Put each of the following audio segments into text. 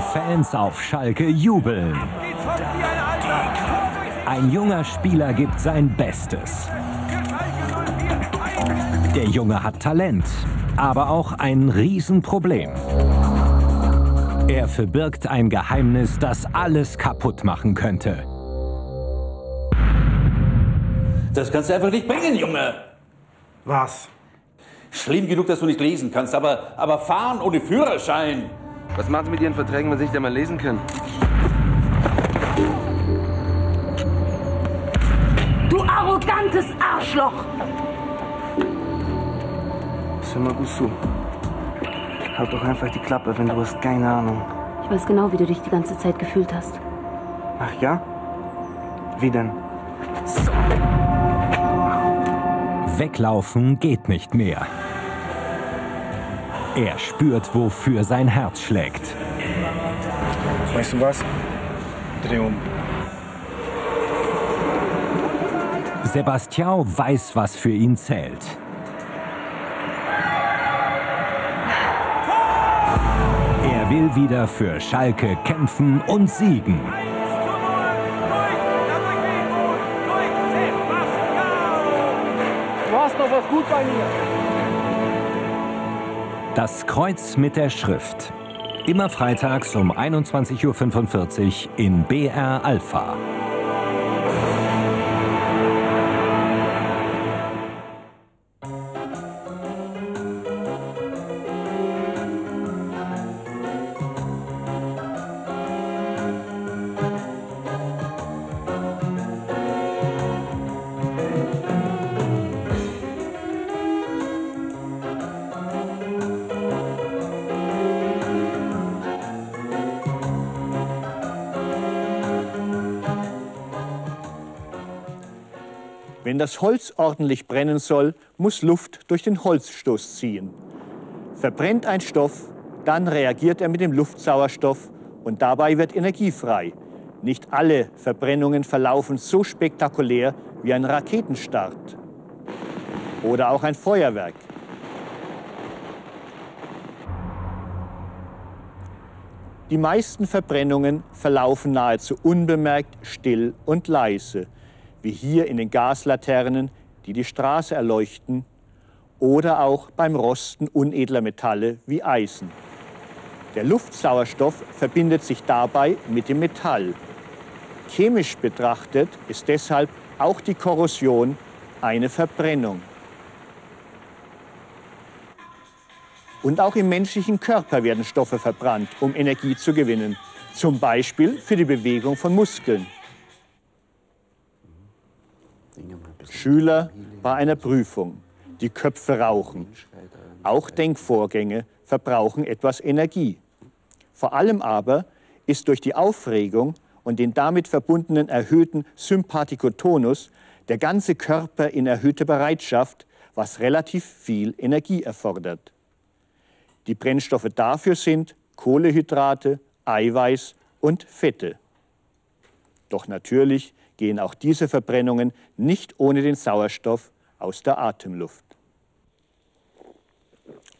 Die Fans auf Schalke jubeln. Ein junger Spieler gibt sein Bestes. Der Junge hat Talent, aber auch ein Riesenproblem. Er verbirgt ein Geheimnis, das alles kaputt machen könnte. Das kannst du einfach nicht bringen, Junge. Was? Schlimm genug, dass du nicht lesen kannst, aber, aber fahren ohne Führerschein. Was machen Sie mit Ihren Verträgen, wenn Sie nicht einmal lesen können? Du arrogantes Arschloch! Hör mal gut zu. Halt doch einfach die Klappe, wenn du hast keine Ahnung. Ich weiß genau, wie du dich die ganze Zeit gefühlt hast. Ach ja? Wie denn? Weglaufen geht nicht mehr. Er spürt, wofür sein Herz schlägt. Weißt du was? Dreh um. Sebastião weiß, was für ihn zählt. Er will wieder für Schalke kämpfen und siegen. Du hast noch was gut bei mir. Das Kreuz mit der Schrift. Immer freitags um 21.45 Uhr in BR Alpha. Das Holz ordentlich brennen soll, muss Luft durch den Holzstoß ziehen. Verbrennt ein Stoff, dann reagiert er mit dem Luftsauerstoff und dabei wird Energie frei. Nicht alle Verbrennungen verlaufen so spektakulär wie ein Raketenstart oder auch ein Feuerwerk. Die meisten Verbrennungen verlaufen nahezu unbemerkt, still und leise wie hier in den Gaslaternen, die die Straße erleuchten, oder auch beim Rosten unedler Metalle wie Eisen. Der Luftsauerstoff verbindet sich dabei mit dem Metall. Chemisch betrachtet ist deshalb auch die Korrosion eine Verbrennung. Und auch im menschlichen Körper werden Stoffe verbrannt, um Energie zu gewinnen, zum Beispiel für die Bewegung von Muskeln. Schüler bei einer Prüfung. Die Köpfe rauchen. Auch Denkvorgänge verbrauchen etwas Energie. Vor allem aber ist durch die Aufregung und den damit verbundenen erhöhten Sympathikotonus der ganze Körper in erhöhter Bereitschaft, was relativ viel Energie erfordert. Die Brennstoffe dafür sind Kohlehydrate, Eiweiß und Fette. Doch natürlich gehen auch diese Verbrennungen nicht ohne den Sauerstoff aus der Atemluft.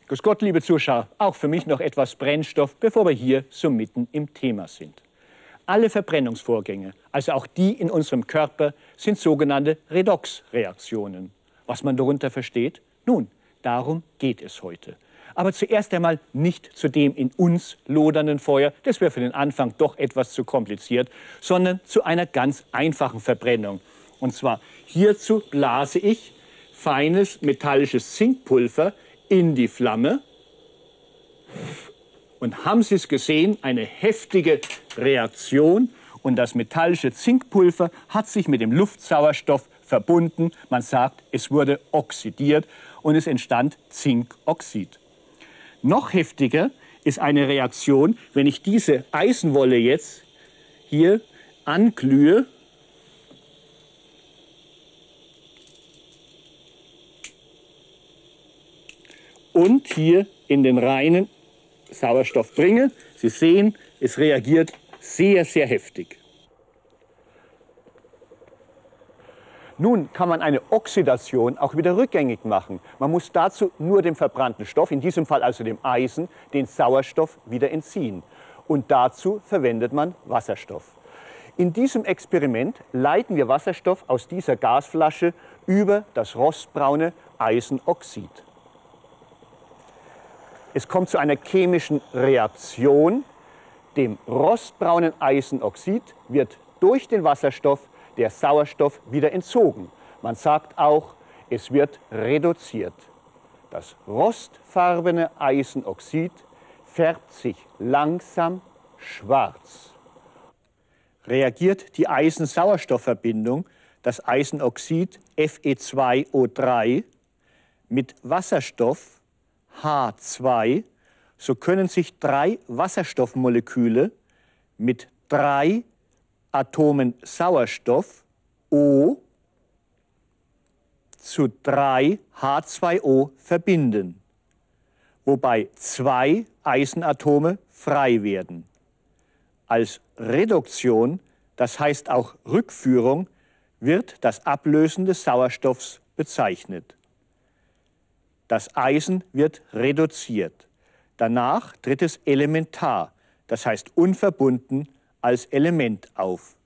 Grüß Gott, liebe Zuschauer, auch für mich noch etwas Brennstoff, bevor wir hier so mitten im Thema sind. Alle Verbrennungsvorgänge, also auch die in unserem Körper, sind sogenannte Redoxreaktionen. Was man darunter versteht? Nun, darum geht es heute. Aber zuerst einmal nicht zu dem in uns lodernden Feuer, das wäre für den Anfang doch etwas zu kompliziert, sondern zu einer ganz einfachen Verbrennung. Und zwar hierzu blase ich feines metallisches Zinkpulver in die Flamme. Und haben Sie es gesehen, eine heftige Reaktion. Und das metallische Zinkpulver hat sich mit dem Luftsauerstoff verbunden. Man sagt, es wurde oxidiert und es entstand Zinkoxid. Noch heftiger ist eine Reaktion, wenn ich diese Eisenwolle jetzt hier anglühe. Und hier in den reinen Sauerstoff bringe. Sie sehen, es reagiert sehr, sehr heftig. Nun kann man eine Oxidation auch wieder rückgängig machen. Man muss dazu nur dem verbrannten Stoff, in diesem Fall also dem Eisen, den Sauerstoff wieder entziehen. Und dazu verwendet man Wasserstoff. In diesem Experiment leiten wir Wasserstoff aus dieser Gasflasche über das rostbraune Eisenoxid. Es kommt zu einer chemischen Reaktion. Dem rostbraunen Eisenoxid wird durch den Wasserstoff der Sauerstoff wieder entzogen. Man sagt auch, es wird reduziert. Das rostfarbene Eisenoxid färbt sich langsam schwarz. Reagiert die Eisen-Sauerstoff-Verbindung, das Eisenoxid Fe2O3, mit Wasserstoff H2, so können sich drei Wasserstoffmoleküle mit drei Atomen Sauerstoff O zu 3 H2O verbinden, wobei zwei Eisenatome frei werden. Als Reduktion, das heißt auch Rückführung, wird das Ablösen des Sauerstoffs bezeichnet. Das Eisen wird reduziert. Danach tritt es elementar, das heißt unverbunden, als Element auf.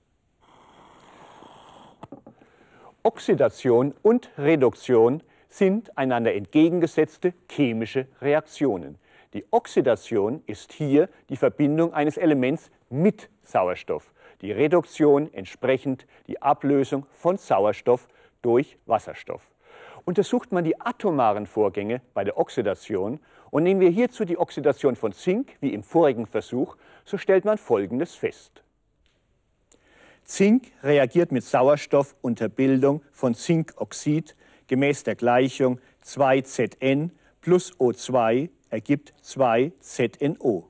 Oxidation und Reduktion sind einander entgegengesetzte chemische Reaktionen. Die Oxidation ist hier die Verbindung eines Elements mit Sauerstoff. Die Reduktion entsprechend die Ablösung von Sauerstoff durch Wasserstoff. Untersucht man die atomaren Vorgänge bei der Oxidation und nehmen wir hierzu die Oxidation von Zink wie im vorigen Versuch, so stellt man Folgendes fest. Zink reagiert mit Sauerstoff unter Bildung von Zinkoxid gemäß der Gleichung 2Zn plus O2 ergibt 2ZNO.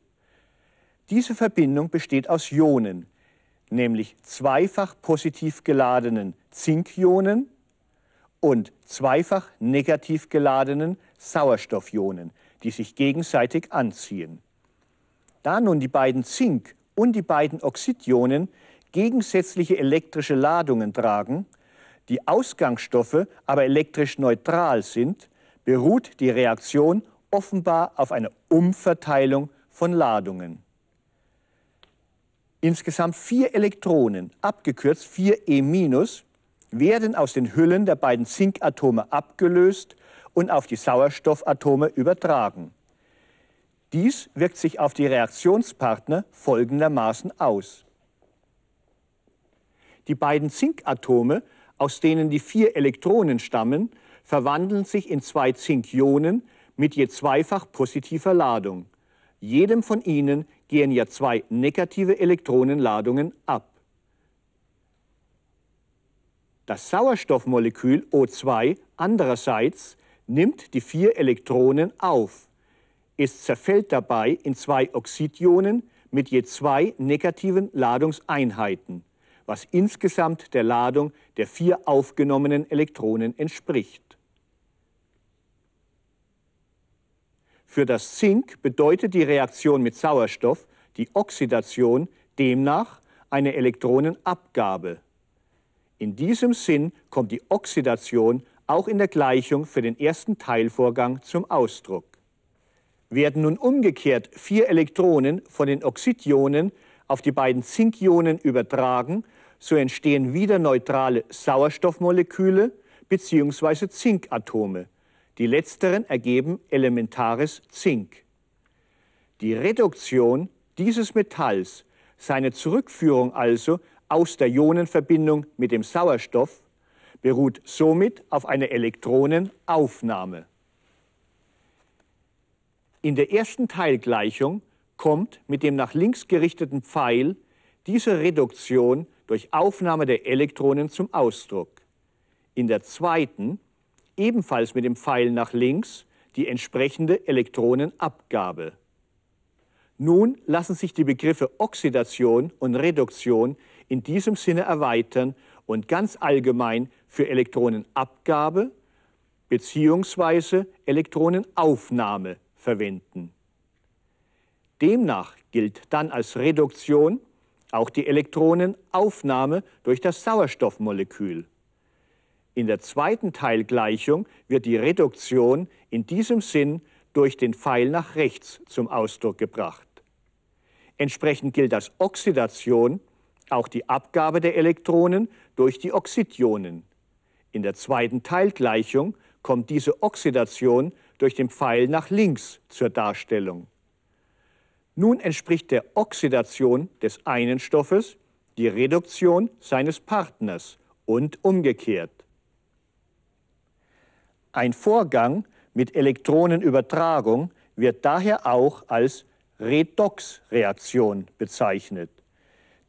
Diese Verbindung besteht aus Ionen, nämlich zweifach positiv geladenen Zinkionen und zweifach negativ geladenen Sauerstoffionen, die sich gegenseitig anziehen. Da nun die beiden Zink- und die beiden Oxidionen gegensätzliche elektrische Ladungen tragen, die Ausgangsstoffe aber elektrisch neutral sind, beruht die Reaktion offenbar auf einer Umverteilung von Ladungen. Insgesamt vier Elektronen, abgekürzt 4e-, werden aus den Hüllen der beiden Zinkatome abgelöst und auf die Sauerstoffatome übertragen. Dies wirkt sich auf die Reaktionspartner folgendermaßen aus. Die beiden Zinkatome, aus denen die vier Elektronen stammen, verwandeln sich in zwei Zinkionen mit je zweifach positiver Ladung. Jedem von ihnen gehen ja zwei negative Elektronenladungen ab. Das Sauerstoffmolekül O2 andererseits nimmt die vier Elektronen auf. Es zerfällt dabei in zwei Oxidionen mit je zwei negativen Ladungseinheiten was insgesamt der Ladung der vier aufgenommenen Elektronen entspricht. Für das Zink bedeutet die Reaktion mit Sauerstoff die Oxidation demnach eine Elektronenabgabe. In diesem Sinn kommt die Oxidation auch in der Gleichung für den ersten Teilvorgang zum Ausdruck. Werden nun umgekehrt vier Elektronen von den Oxidionen auf die beiden Zinkionen übertragen, so entstehen wieder neutrale Sauerstoffmoleküle bzw. Zinkatome. Die letzteren ergeben elementares Zink. Die Reduktion dieses Metalls, seine Zurückführung also aus der Ionenverbindung mit dem Sauerstoff, beruht somit auf einer Elektronenaufnahme. In der ersten Teilgleichung kommt mit dem nach links gerichteten Pfeil diese Reduktion durch Aufnahme der Elektronen zum Ausdruck. In der zweiten, ebenfalls mit dem Pfeil nach links, die entsprechende Elektronenabgabe. Nun lassen sich die Begriffe Oxidation und Reduktion in diesem Sinne erweitern und ganz allgemein für Elektronenabgabe bzw. Elektronenaufnahme verwenden. Demnach gilt dann als Reduktion auch die Elektronenaufnahme durch das Sauerstoffmolekül. In der zweiten Teilgleichung wird die Reduktion in diesem Sinn durch den Pfeil nach rechts zum Ausdruck gebracht. Entsprechend gilt als Oxidation auch die Abgabe der Elektronen durch die Oxidionen. In der zweiten Teilgleichung kommt diese Oxidation durch den Pfeil nach links zur Darstellung. Nun entspricht der Oxidation des einen Stoffes die Reduktion seines Partners und umgekehrt. Ein Vorgang mit Elektronenübertragung wird daher auch als Redoxreaktion bezeichnet.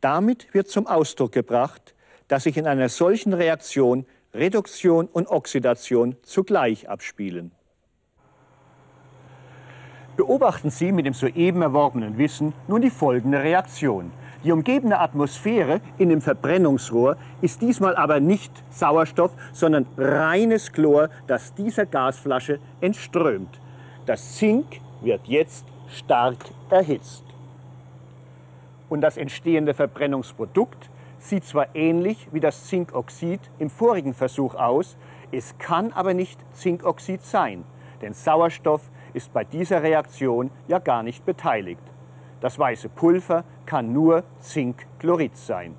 Damit wird zum Ausdruck gebracht, dass sich in einer solchen Reaktion Reduktion und Oxidation zugleich abspielen. Beobachten Sie mit dem soeben erworbenen Wissen nun die folgende Reaktion. Die umgebende Atmosphäre in dem Verbrennungsrohr ist diesmal aber nicht Sauerstoff, sondern reines Chlor, das dieser Gasflasche entströmt. Das Zink wird jetzt stark erhitzt. Und das entstehende Verbrennungsprodukt sieht zwar ähnlich wie das Zinkoxid im vorigen Versuch aus, es kann aber nicht Zinkoxid sein, denn Sauerstoff ist bei dieser Reaktion ja gar nicht beteiligt. Das weiße Pulver kann nur Zinkchlorid sein.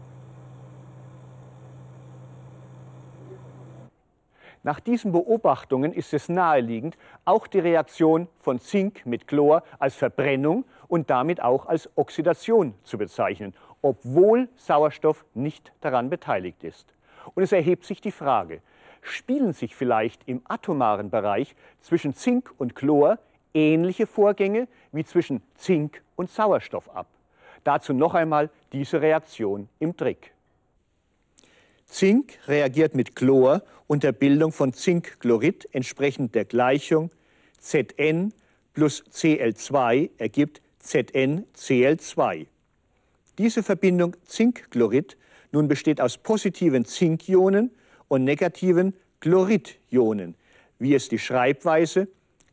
Nach diesen Beobachtungen ist es naheliegend, auch die Reaktion von Zink mit Chlor als Verbrennung und damit auch als Oxidation zu bezeichnen, obwohl Sauerstoff nicht daran beteiligt ist. Und es erhebt sich die Frage, spielen sich vielleicht im atomaren Bereich zwischen Zink und Chlor ähnliche Vorgänge wie zwischen Zink und Sauerstoff ab. Dazu noch einmal diese Reaktion im Trick. Zink reagiert mit Chlor und der Bildung von Zinkchlorid entsprechend der Gleichung Zn plus Cl2 ergibt ZnCl2. Diese Verbindung Zinkchlorid nun besteht aus positiven Zinkionen und negativen Chloridionen, wie es die Schreibweise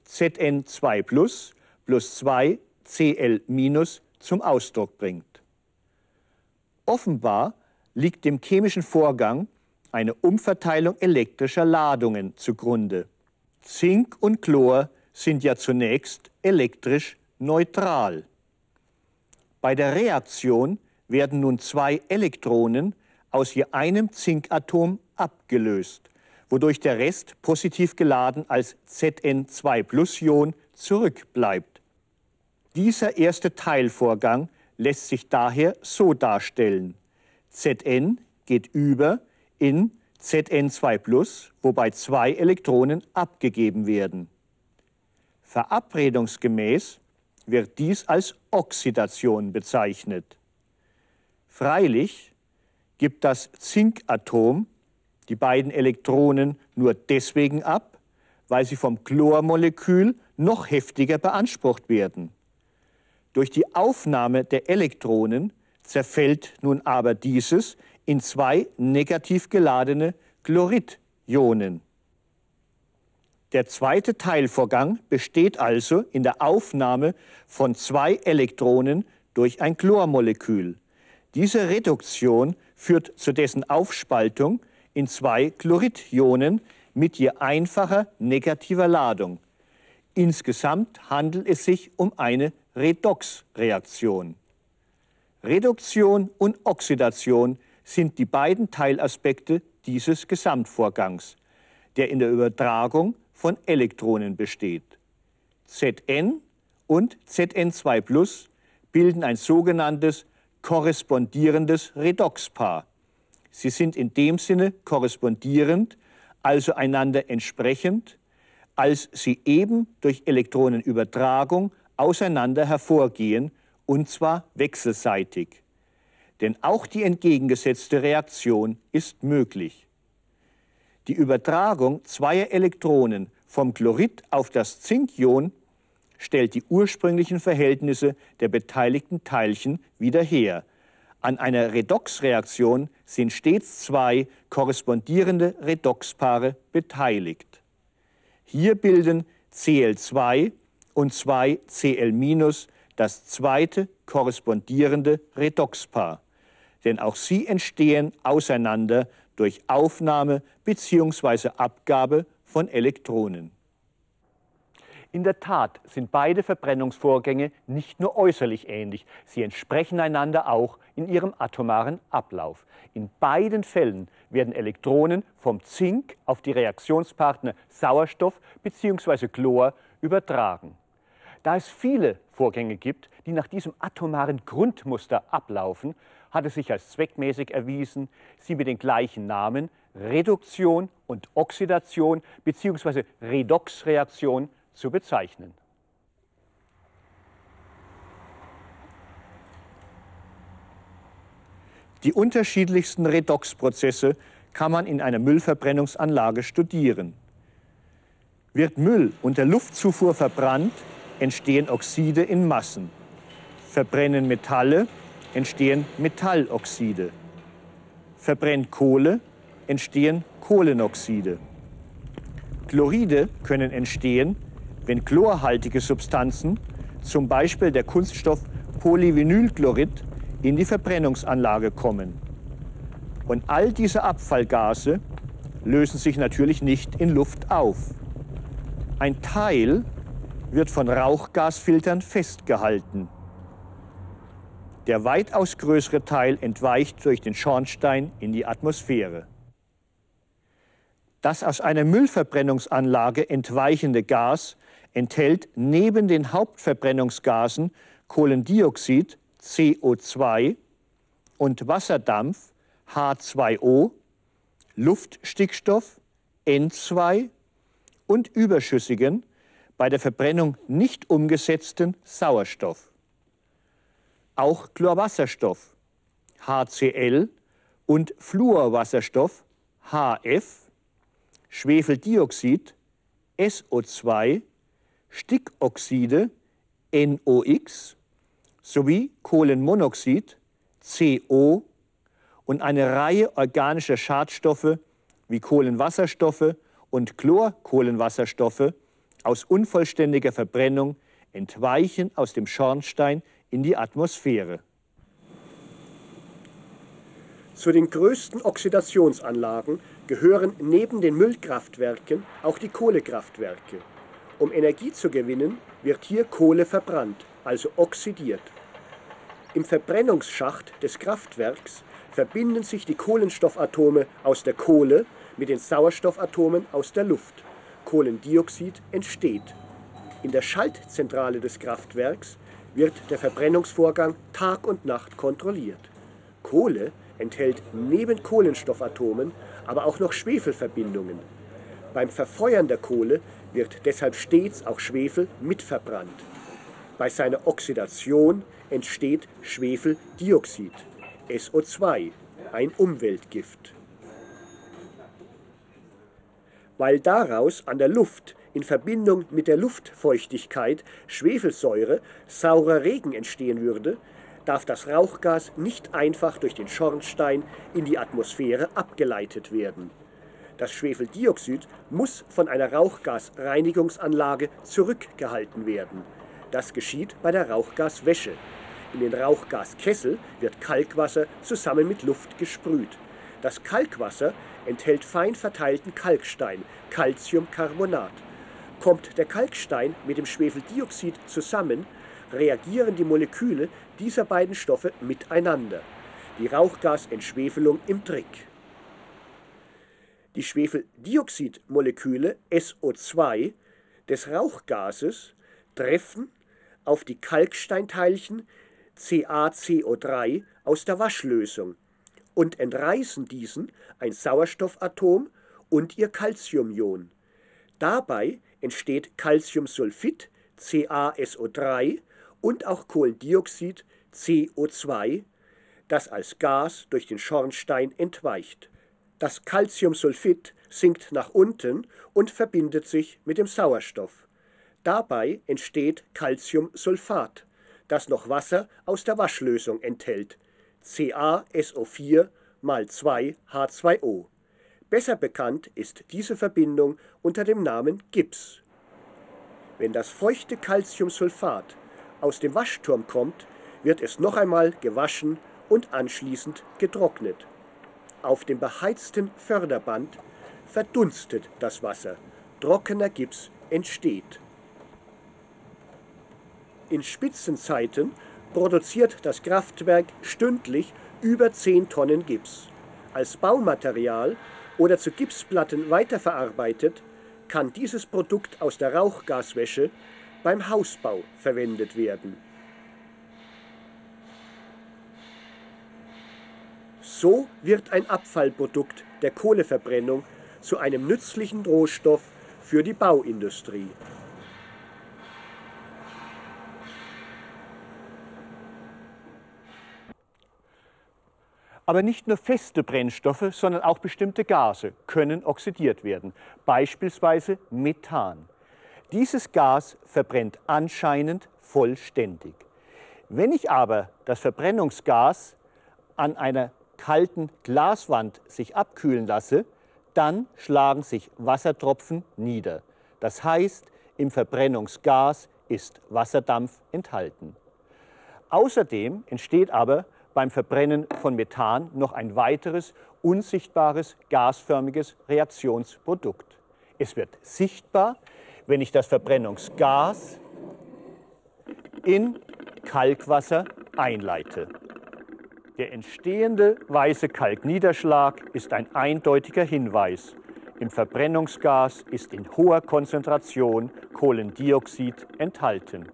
Zn2 plus plus 2 Cl minus zum Ausdruck bringt. Offenbar liegt dem chemischen Vorgang eine Umverteilung elektrischer Ladungen zugrunde. Zink und Chlor sind ja zunächst elektrisch neutral. Bei der Reaktion werden nun zwei Elektronen aus je einem Zinkatom abgelöst wodurch der Rest positiv geladen als Zn2-Plus-Ion zurückbleibt. Dieser erste Teilvorgang lässt sich daher so darstellen. Zn geht über in Zn2+, wobei zwei Elektronen abgegeben werden. Verabredungsgemäß wird dies als Oxidation bezeichnet. Freilich gibt das Zinkatom die beiden Elektronen nur deswegen ab, weil sie vom Chlormolekül noch heftiger beansprucht werden. Durch die Aufnahme der Elektronen zerfällt nun aber dieses in zwei negativ geladene Chloridionen. Der zweite Teilvorgang besteht also in der Aufnahme von zwei Elektronen durch ein Chlormolekül. Diese Reduktion führt zu dessen Aufspaltung in zwei Chloridionen mit je einfacher negativer Ladung. Insgesamt handelt es sich um eine Redoxreaktion. Reduktion und Oxidation sind die beiden Teilaspekte dieses Gesamtvorgangs, der in der Übertragung von Elektronen besteht. Zn und Zn2 bilden ein sogenanntes korrespondierendes Redoxpaar. Sie sind in dem Sinne korrespondierend, also einander entsprechend, als sie eben durch Elektronenübertragung auseinander hervorgehen, und zwar wechselseitig. Denn auch die entgegengesetzte Reaktion ist möglich. Die Übertragung zweier Elektronen vom Chlorid auf das Zinkion stellt die ursprünglichen Verhältnisse der beteiligten Teilchen wieder her, an einer Redoxreaktion sind stets zwei korrespondierende Redoxpaare beteiligt. Hier bilden Cl2 und 2Cl- das zweite korrespondierende Redoxpaar, denn auch sie entstehen auseinander durch Aufnahme bzw. Abgabe von Elektronen. In der Tat sind beide Verbrennungsvorgänge nicht nur äußerlich ähnlich, sie entsprechen einander auch in ihrem atomaren Ablauf. In beiden Fällen werden Elektronen vom Zink auf die Reaktionspartner Sauerstoff bzw. Chlor übertragen. Da es viele Vorgänge gibt, die nach diesem atomaren Grundmuster ablaufen, hat es sich als zweckmäßig erwiesen, sie mit den gleichen Namen Reduktion und Oxidation bzw. Redoxreaktion zu bezeichnen. Die unterschiedlichsten Redoxprozesse kann man in einer Müllverbrennungsanlage studieren. Wird Müll unter Luftzufuhr verbrannt, entstehen Oxide in Massen. Verbrennen Metalle, entstehen Metalloxide. Verbrennt Kohle, entstehen Kohlenoxide. Chloride können entstehen, wenn chlorhaltige Substanzen, zum Beispiel der Kunststoff Polyvinylchlorid, in die Verbrennungsanlage kommen. Und all diese Abfallgase lösen sich natürlich nicht in Luft auf. Ein Teil wird von Rauchgasfiltern festgehalten. Der weitaus größere Teil entweicht durch den Schornstein in die Atmosphäre. Das aus einer Müllverbrennungsanlage entweichende Gas enthält neben den Hauptverbrennungsgasen Kohlendioxid CO2 und Wasserdampf H2O, Luftstickstoff N2 und überschüssigen, bei der Verbrennung nicht umgesetzten Sauerstoff. Auch Chlorwasserstoff HCl und Fluorwasserstoff HF, Schwefeldioxid SO2 Stickoxide NOx sowie Kohlenmonoxid CO und eine Reihe organischer Schadstoffe wie Kohlenwasserstoffe und Chlorkohlenwasserstoffe aus unvollständiger Verbrennung entweichen aus dem Schornstein in die Atmosphäre. Zu den größten Oxidationsanlagen gehören neben den Müllkraftwerken auch die Kohlekraftwerke. Um Energie zu gewinnen, wird hier Kohle verbrannt, also oxidiert. Im Verbrennungsschacht des Kraftwerks verbinden sich die Kohlenstoffatome aus der Kohle mit den Sauerstoffatomen aus der Luft. Kohlendioxid entsteht. In der Schaltzentrale des Kraftwerks wird der Verbrennungsvorgang Tag und Nacht kontrolliert. Kohle enthält neben Kohlenstoffatomen aber auch noch Schwefelverbindungen. Beim Verfeuern der Kohle wird deshalb stets auch Schwefel mitverbrannt. Bei seiner Oxidation entsteht Schwefeldioxid, SO2, ein Umweltgift. Weil daraus an der Luft in Verbindung mit der Luftfeuchtigkeit Schwefelsäure, saurer Regen entstehen würde, darf das Rauchgas nicht einfach durch den Schornstein in die Atmosphäre abgeleitet werden. Das Schwefeldioxid muss von einer Rauchgasreinigungsanlage zurückgehalten werden. Das geschieht bei der Rauchgaswäsche. In den Rauchgaskessel wird Kalkwasser zusammen mit Luft gesprüht. Das Kalkwasser enthält fein verteilten Kalkstein, Calciumcarbonat. Kommt der Kalkstein mit dem Schwefeldioxid zusammen, reagieren die Moleküle dieser beiden Stoffe miteinander. Die Rauchgasentschwefelung im Trick. Die Schwefeldioxidmoleküle SO2 des Rauchgases treffen auf die Kalksteinteilchen CaCO3 aus der Waschlösung und entreißen diesen ein Sauerstoffatom und ihr Calciumion. Dabei entsteht Calciumsulfid CaSO3 und auch Kohlendioxid CO2, das als Gas durch den Schornstein entweicht. Das Calciumsulfid sinkt nach unten und verbindet sich mit dem Sauerstoff. Dabei entsteht Calciumsulfat, das noch Wasser aus der Waschlösung enthält, CaSO4 mal 2H2O. Besser bekannt ist diese Verbindung unter dem Namen Gips. Wenn das feuchte Calciumsulfat aus dem Waschturm kommt, wird es noch einmal gewaschen und anschließend getrocknet. Auf dem beheizten Förderband verdunstet das Wasser. Trockener Gips entsteht. In Spitzenzeiten produziert das Kraftwerk stündlich über 10 Tonnen Gips. Als Baumaterial oder zu Gipsplatten weiterverarbeitet, kann dieses Produkt aus der Rauchgaswäsche beim Hausbau verwendet werden. So wird ein Abfallprodukt der Kohleverbrennung zu einem nützlichen Rohstoff für die Bauindustrie. Aber nicht nur feste Brennstoffe, sondern auch bestimmte Gase können oxidiert werden, beispielsweise Methan. Dieses Gas verbrennt anscheinend vollständig. Wenn ich aber das Verbrennungsgas an einer kalten Glaswand sich abkühlen lasse, dann schlagen sich Wassertropfen nieder. Das heißt, im Verbrennungsgas ist Wasserdampf enthalten. Außerdem entsteht aber beim Verbrennen von Methan noch ein weiteres unsichtbares gasförmiges Reaktionsprodukt. Es wird sichtbar, wenn ich das Verbrennungsgas in Kalkwasser einleite. Der entstehende weiße Kalkniederschlag ist ein eindeutiger Hinweis. Im Verbrennungsgas ist in hoher Konzentration Kohlendioxid enthalten.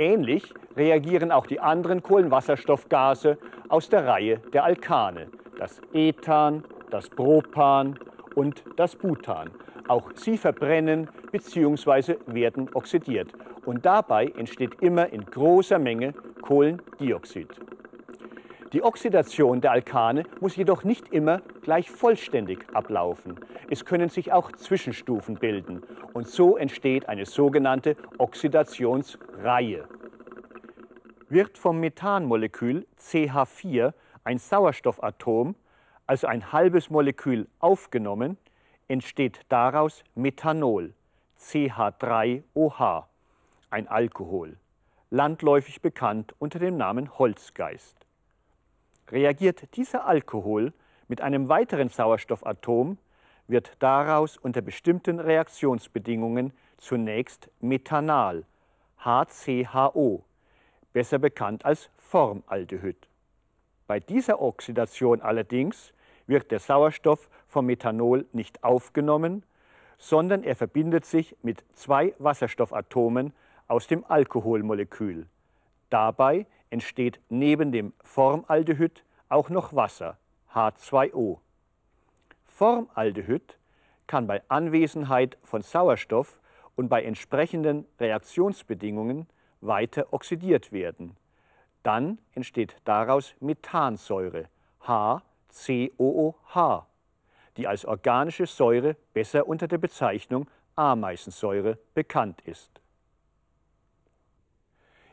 Ähnlich reagieren auch die anderen Kohlenwasserstoffgase aus der Reihe der Alkane, das Ethan, das Propan und das Butan. Auch sie verbrennen bzw. werden oxidiert. Und dabei entsteht immer in großer Menge Kohlendioxid. Die Oxidation der Alkane muss jedoch nicht immer gleich vollständig ablaufen. Es können sich auch Zwischenstufen bilden und so entsteht eine sogenannte Oxidationsreihe. Wird vom Methanmolekül CH4 ein Sauerstoffatom, also ein halbes Molekül, aufgenommen, entsteht daraus Methanol, CH3OH, ein Alkohol, landläufig bekannt unter dem Namen Holzgeist. Reagiert dieser Alkohol mit einem weiteren Sauerstoffatom, wird daraus unter bestimmten Reaktionsbedingungen zunächst Methanal, HCHO, besser bekannt als Formaldehyd. Bei dieser Oxidation allerdings wird der Sauerstoff vom Methanol nicht aufgenommen, sondern er verbindet sich mit zwei Wasserstoffatomen aus dem Alkoholmolekül. Dabei entsteht neben dem Formaldehyd auch noch Wasser, H2O. Formaldehyd kann bei Anwesenheit von Sauerstoff und bei entsprechenden Reaktionsbedingungen weiter oxidiert werden. Dann entsteht daraus Methansäure, HCOOH, die als organische Säure besser unter der Bezeichnung Ameisensäure bekannt ist.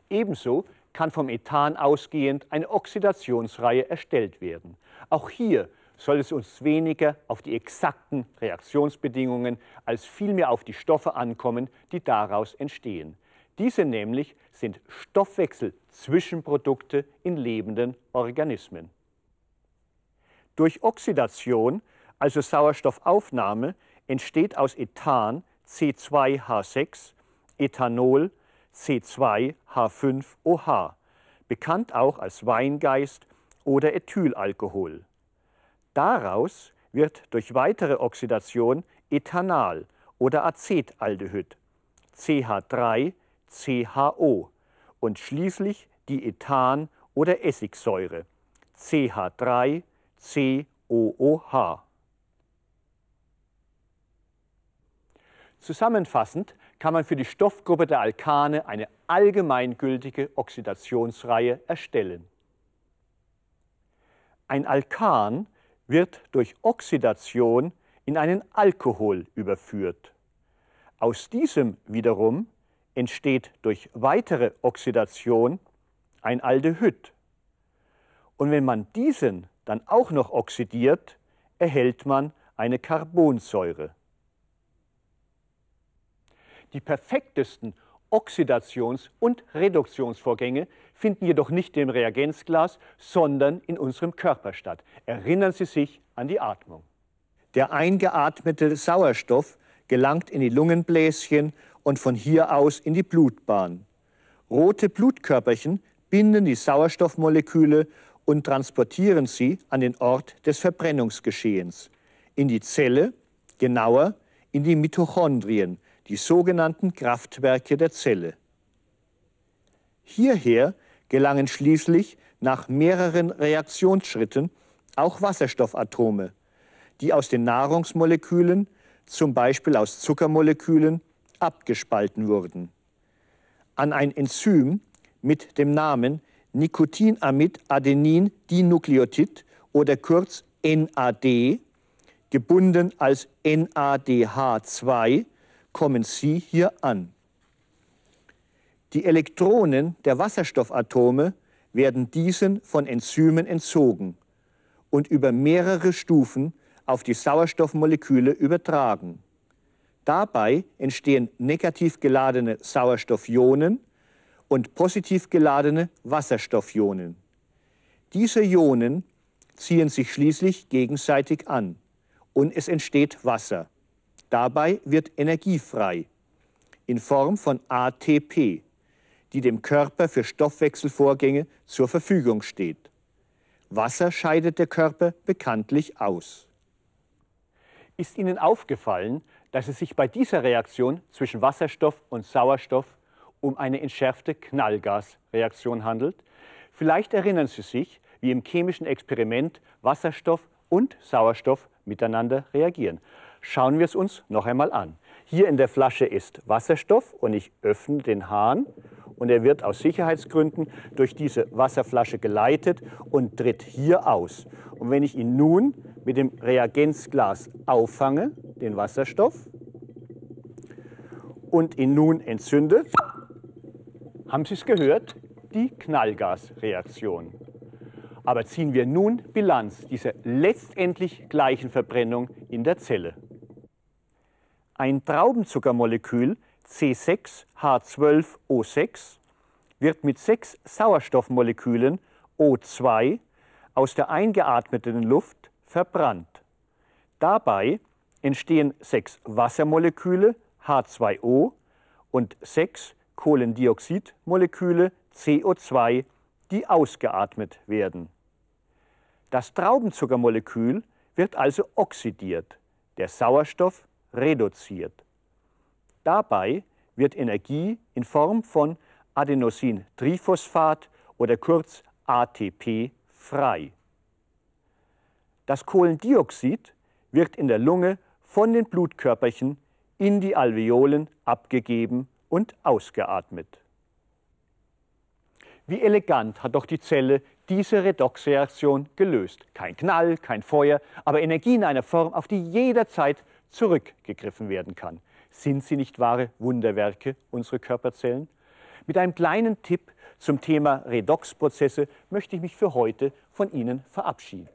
Ebenso kann vom Ethan ausgehend eine Oxidationsreihe erstellt werden. Auch hier soll es uns weniger auf die exakten Reaktionsbedingungen als vielmehr auf die Stoffe ankommen, die daraus entstehen. Diese nämlich sind Stoffwechselzwischenprodukte in lebenden Organismen. Durch Oxidation, also Sauerstoffaufnahme, entsteht aus Ethan C2H6, Ethanol C2H5OH, bekannt auch als Weingeist oder Ethylalkohol. Daraus wird durch weitere Oxidation Ethanal oder Acetaldehyd, CH3CHO und schließlich die Ethan- oder Essigsäure, CH3COOH. Zusammenfassend kann man für die Stoffgruppe der Alkane eine allgemeingültige Oxidationsreihe erstellen. Ein Alkan wird durch Oxidation in einen Alkohol überführt. Aus diesem wiederum entsteht durch weitere Oxidation ein Aldehyd. Und wenn man diesen dann auch noch oxidiert, erhält man eine Carbonsäure. Die perfektesten Oxidations- und Reduktionsvorgänge finden jedoch nicht im Reagenzglas, sondern in unserem Körper statt. Erinnern Sie sich an die Atmung. Der eingeatmete Sauerstoff gelangt in die Lungenbläschen und von hier aus in die Blutbahn. Rote Blutkörperchen binden die Sauerstoffmoleküle und transportieren sie an den Ort des Verbrennungsgeschehens, in die Zelle, genauer in die Mitochondrien, die sogenannten Kraftwerke der Zelle. Hierher gelangen schließlich nach mehreren Reaktionsschritten auch Wasserstoffatome, die aus den Nahrungsmolekülen, zum Beispiel aus Zuckermolekülen, abgespalten wurden. An ein Enzym mit dem Namen Nicotinamid-Adenin-Dinukleotid oder kurz NAD, gebunden als NADH2, kommen sie hier an. Die Elektronen der Wasserstoffatome werden diesen von Enzymen entzogen und über mehrere Stufen auf die Sauerstoffmoleküle übertragen. Dabei entstehen negativ geladene Sauerstoffionen und positiv geladene Wasserstoffionen. Diese Ionen ziehen sich schließlich gegenseitig an und es entsteht Wasser. Dabei wird Energie frei in Form von ATP, die dem Körper für Stoffwechselvorgänge zur Verfügung steht. Wasser scheidet der Körper bekanntlich aus. Ist Ihnen aufgefallen, dass es sich bei dieser Reaktion zwischen Wasserstoff und Sauerstoff um eine entschärfte Knallgasreaktion handelt? Vielleicht erinnern Sie sich, wie im chemischen Experiment Wasserstoff und Sauerstoff miteinander reagieren. Schauen wir es uns noch einmal an. Hier in der Flasche ist Wasserstoff und ich öffne den Hahn und er wird aus Sicherheitsgründen durch diese Wasserflasche geleitet und tritt hier aus. Und wenn ich ihn nun mit dem Reagenzglas auffange, den Wasserstoff, und ihn nun entzünde, haben Sie es gehört? Die Knallgasreaktion. Aber ziehen wir nun Bilanz dieser letztendlich gleichen Verbrennung in der Zelle. Ein Traubenzuckermolekül C6H12O6 wird mit sechs Sauerstoffmolekülen O2 aus der eingeatmeten Luft verbrannt. Dabei entstehen sechs Wassermoleküle H2O und sechs Kohlendioxidmoleküle CO2, die ausgeatmet werden. Das Traubenzuckermolekül wird also oxidiert, der Sauerstoff reduziert. Dabei wird Energie in Form von Adenosintriphosphat oder kurz ATP frei. Das Kohlendioxid wird in der Lunge von den Blutkörperchen in die Alveolen abgegeben und ausgeatmet. Wie elegant hat doch die Zelle diese Redoxreaktion gelöst. Kein Knall, kein Feuer, aber Energie in einer Form, auf die jederzeit zurückgegriffen werden kann. Sind sie nicht wahre Wunderwerke, unsere Körperzellen? Mit einem kleinen Tipp zum Thema Redoxprozesse möchte ich mich für heute von Ihnen verabschieden.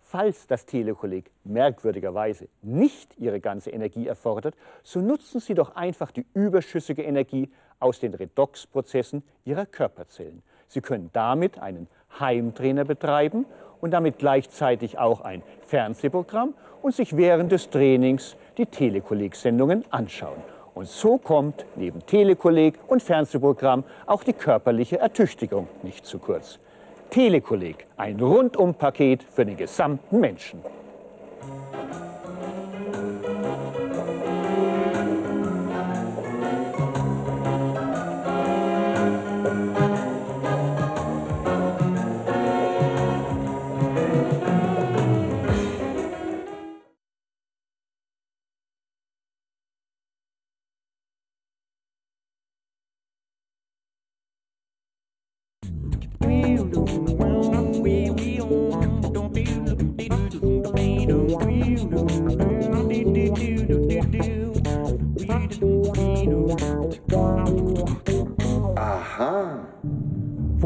Falls das Telekolleg merkwürdigerweise nicht Ihre ganze Energie erfordert, so nutzen Sie doch einfach die überschüssige Energie aus den Redoxprozessen Ihrer Körperzellen. Sie können damit einen Heimtrainer betreiben und damit gleichzeitig auch ein Fernsehprogramm und sich während des Trainings die Telekolleg-Sendungen anschauen. Und so kommt neben Telekolleg und Fernsehprogramm auch die körperliche Ertüchtigung nicht zu kurz. Telekolleg, ein Rundumpaket für den gesamten Menschen.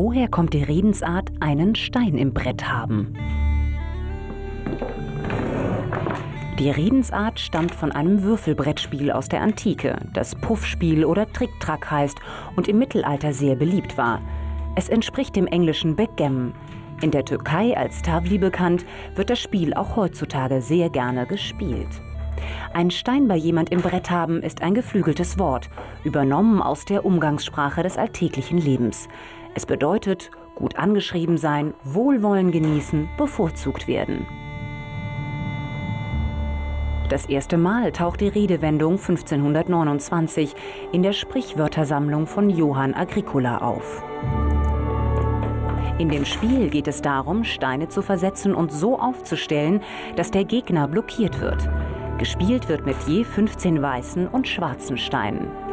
Woher kommt die Redensart einen Stein im Brett haben? Die Redensart stammt von einem Würfelbrettspiel aus der Antike, das Puffspiel oder Tricktrack heißt und im Mittelalter sehr beliebt war. Es entspricht dem englischen Backgammon. In der Türkei als Tavli bekannt, wird das Spiel auch heutzutage sehr gerne gespielt. Ein Stein bei jemand im Brett haben ist ein geflügeltes Wort, übernommen aus der Umgangssprache des alltäglichen Lebens. Es bedeutet gut angeschrieben sein, Wohlwollen genießen, bevorzugt werden. Das erste Mal taucht die Redewendung 1529 in der Sprichwörtersammlung von Johann Agricola auf. In dem Spiel geht es darum, Steine zu versetzen und so aufzustellen, dass der Gegner blockiert wird. Gespielt wird mit je 15 weißen und schwarzen Steinen.